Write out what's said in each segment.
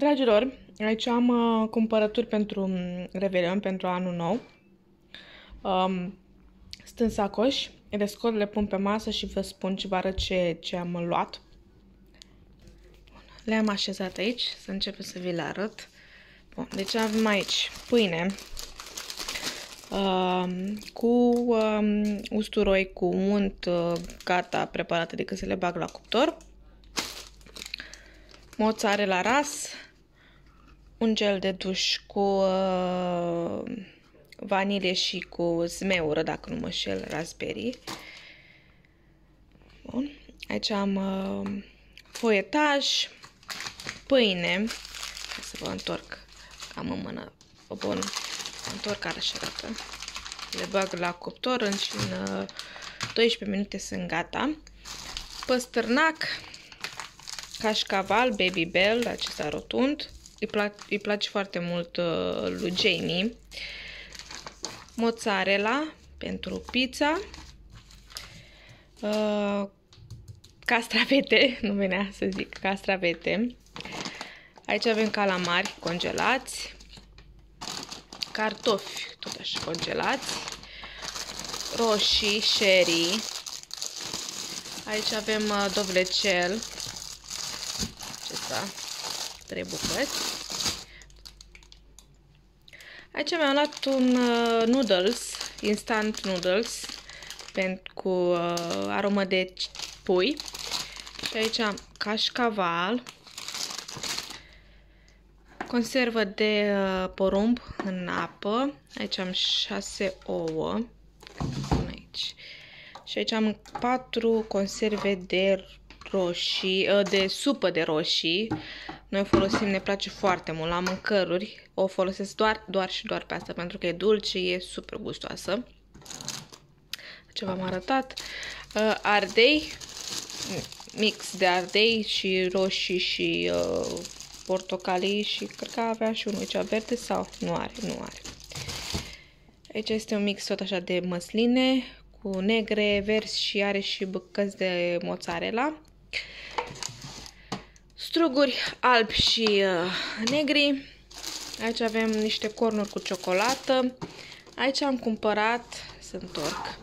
Dragilor, aici am uh, cumpărături pentru um, Revelion, pentru anul nou. Um, sunt în sacoș, le scot, le pun pe masă și vă spun și vă arăt ce, ce am luat. Le-am așezat aici, să începem să vi le arăt. Bun, deci avem aici pâine uh, cu um, usturoi, cu unt uh, gata preparată decât să le bag la cuptor mozzarella ras, un gel de duș cu uh, vanilie și cu zmeură, dacă nu mă șel, raspberry. Bun. Aici am uh, foietaj, pâine. Hai să vă întorc. Am în mână. Bun. Întorc așa arată. Le bag la cuptor și în uh, 12 minute sunt gata. Păstârnac, cașcaval Baby Bell, acesta rotund. Îi, plac, îi place foarte mult uh, lui Jamie. Mozzarella pentru pizza. Uh, castravete, nu venea să zic castravete. Aici avem calamari congelați. Cartofi, tot așa congelați. Roșii, sherry. Aici avem uh, dovlecel asta. Trei bucăți. Aici mi-am luat un uh, noodles, instant noodles, pentru, cu uh, aromă de pui. Și aici am cașcaval, conservă de uh, porumb în apă. Aici am 6 ouă. Aici. Și aici am 4 conserve de roșii, ă, de supă de roșii. Noi o folosim, ne place foarte mult la mâncăruri. O folosesc doar, doar și doar pe asta, pentru că e dulce, e super gustoasă. Ce v-am arătat. Ă, ardei, mix de ardei și roșii și uh, portocalii și cred că avea și unul cea verde sau nu are, nu are. Aici este un mix tot așa de măsline cu negre, verzi și are și bucăți de mozzarella struguri albi și uh, negri. Aici avem niște cornuri cu ciocolată. Aici am cumpărat, să întorc,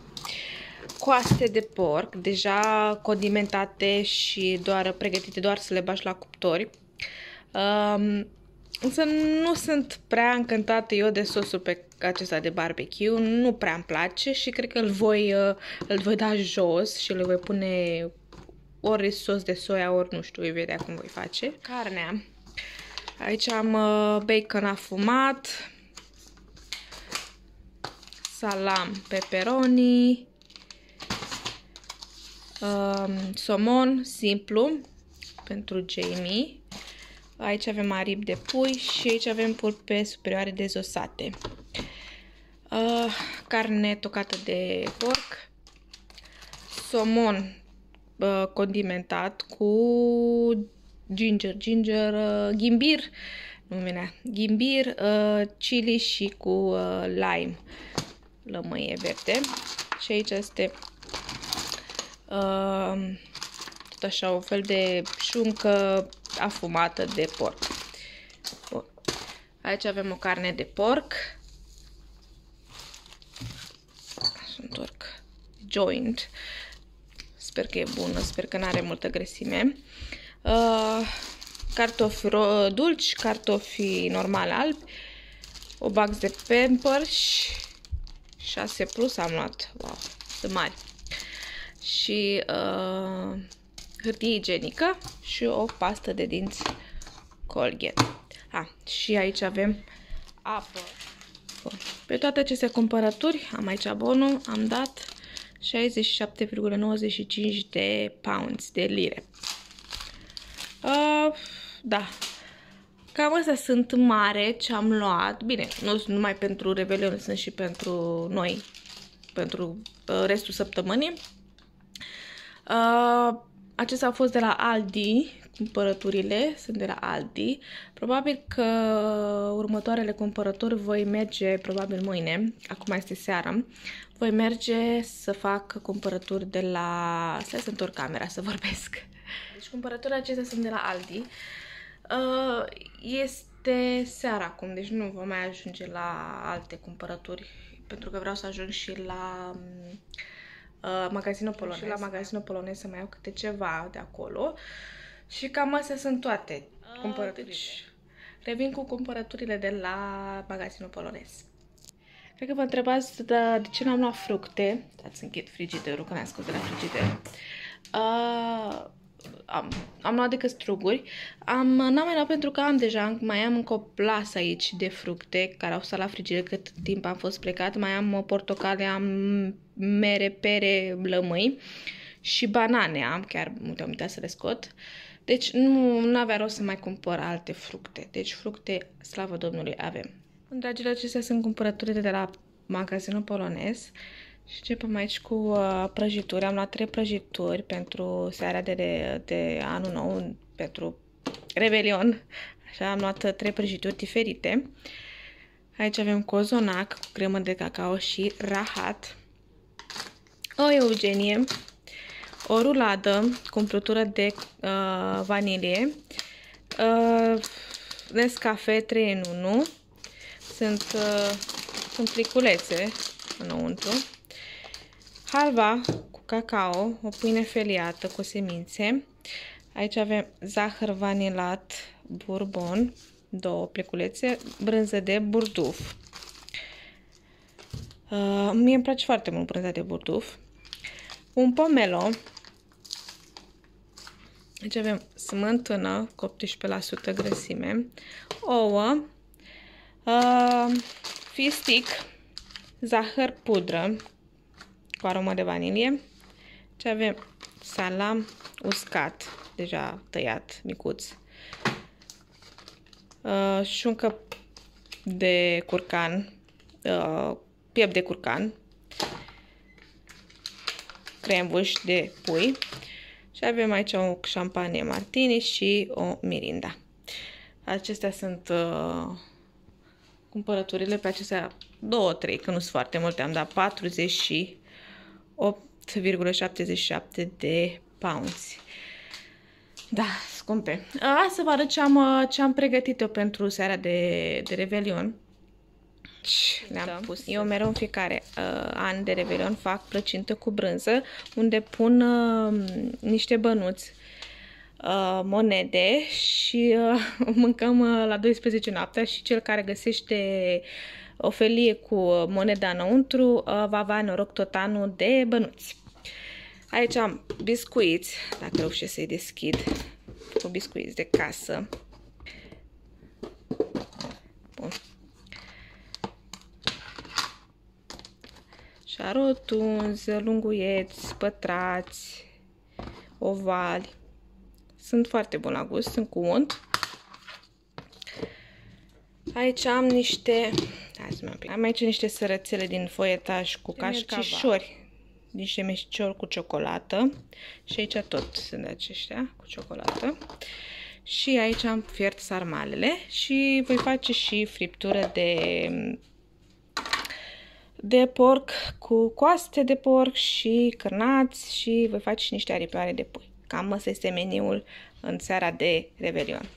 coaste de porc, deja condimentate și doar pregătite doar să le bași la cuptori. Um, însă nu sunt prea încântată eu de sosul pe acesta de barbecue, nu prea îmi place și cred că îl voi, uh, îl voi da jos și îl voi pune ori sos de soia, ori nu știu, voi vedea cum voi face. Carnea. Aici am uh, bacon afumat, salam pepperoni, uh, somon simplu pentru Jamie. Aici avem arip de pui și aici avem pulpe superioare dezosate. Uh, carne tocată de porc, somon uh, condimentat cu ginger, ginger, uh, ghimbir, nu venea, ghimbir, uh, chili și cu uh, lime, lămâie verde. Și aici este uh, tot așa un fel de șuncă afumată de porc. Bun. Aici avem o carne de porc. Să întorc. Joint. Sper că e bună, sper că nu are multă grăsime. Uh, cartofi dulci, cartofi normale albi, o bax de Pampers, 6 plus am luat, wow, sunt mari. Și uh, hârtie igienică și o pastă de dinți Colgate. Ah, și aici avem apă. Bun. Pe toate aceste cumpărături, am aici bonul, am dat 67,95 de pounds, de lire. Uh, da. Cam astea sunt mare ce am luat. Bine, nu numai pentru Revelion, sunt și pentru noi, pentru uh, restul săptămânii. Uh, acesta a fost de la Aldi, cumpărăturile sunt de la Aldi. Probabil că următoarele cumpărături voi merge, probabil mâine, acum este seara, voi merge să fac cumpărături de la... Stai să întorc camera să vorbesc. Deci cumpărăturile acestea sunt de la Aldi. Uh, este seara acum, deci nu vom mai ajunge la alte cumpărături, pentru că vreau să ajung și la uh, magazinul polonez. Și la magazinul polonez să mai iau câte ceva de acolo. Și cam astea sunt toate uh, cumpărăturile. Deci, revin cu cumpărăturile de la magazinul polonez. Cred că vă întrebați de, de ce n-am luat fructe. Dați închid frigiderul, că n-am scos de la frigider. Uh, am, am luat decât struguri. Am, n-am mai luat pentru că am deja, mai am încă o plasă aici de fructe care au stat la frigider cât timp am fost plecat. Mai am portocale, am mere, pere, lămâi și banane am, chiar am uitat să le scot. Deci nu, nu avea rost să mai cumpăr alte fructe. Deci fructe, slavă Domnului, avem. Dragilor, acestea sunt cumpărăturile de la magazinul polonez. Și începem aici cu uh, prăjituri. Am luat trei prăjituri pentru seara de, de, de anul nou, pentru Revelion. Așa, am luat trei prăjituri diferite. Aici avem cozonac cu cremă de cacao și rahat. O eugenie, o ruladă cu umplutură de uh, vanilie, uh, Nescafe 3 în 1, sunt, uh, sunt pliculețe înăuntru, halva cu cacao, o pâine feliată cu semințe, aici avem zahăr vanilat bourbon, două pliculețe, brânză de burduf. Uh, mie îmi place foarte mult brânza de burduf. Un pomelo. Aici avem smântână cu 18% grăsime, ouă, uh, fistic, zahăr pudră cu aromă de vanilie. Ce avem salam uscat, deja tăiat micuț. Uh, șuncă de curcan, uh, piept de curcan, crembuș de pui și avem aici o șampanie martini și o mirinda. Acestea sunt uh, cumpărăturile pe acestea două, trei, că nu sunt foarte multe, am dat 48,77 de pounds. Da, scumpe. A, să vă arăt ce am, ce am pregătit eu pentru seara de, de Revelion. Le-am da. pus. Eu mereu în fiecare uh, an de Revelion fac plăcintă cu brânză, unde pun uh, niște bănuți uh, monede și uh, mâncăm uh, la 12 noaptea și cel care găsește o felie cu moneda înăuntru uh, va avea noroc tot anul de bănuți. Aici am biscuiți, dacă reușesc să-i deschid, cu biscuiți de casă. Bun. Șarotunzi, lunguieți, pătrați, ovali. Sunt foarte bun la gust, sunt cu unt. Aici am niște, am aici niște sărățele din foietaj cu cașcișori, niște meșciori cu ciocolată și aici tot sunt aceștia cu ciocolată. Și aici am fiert sarmalele și voi face și friptură de de porc cu coaste de porc și cârnați și voi face și niște aripioare de pui. Cam ăsta este meniul în seara de Revelion.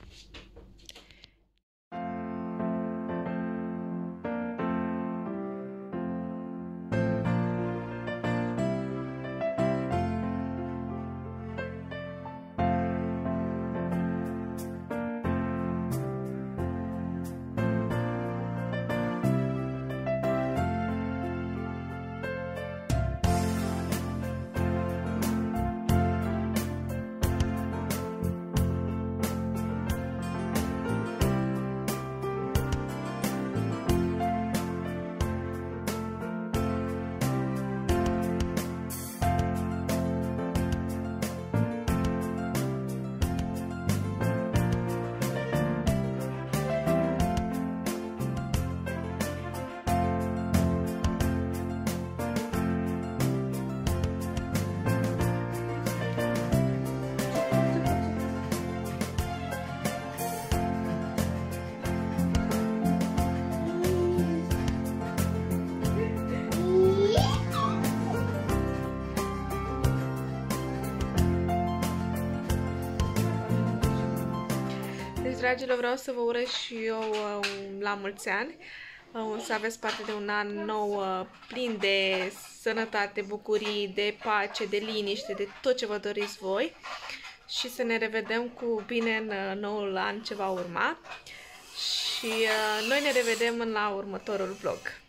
Dragilor, vreau să vă urez și eu uh, la mulți ani. Uh, să aveți parte de un an nou uh, plin de sănătate, bucurii, de pace, de liniște, de tot ce vă doriți voi. Și să ne revedem cu bine în uh, noul an ce va urma. Și uh, noi ne revedem la următorul vlog.